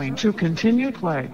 going to continue play.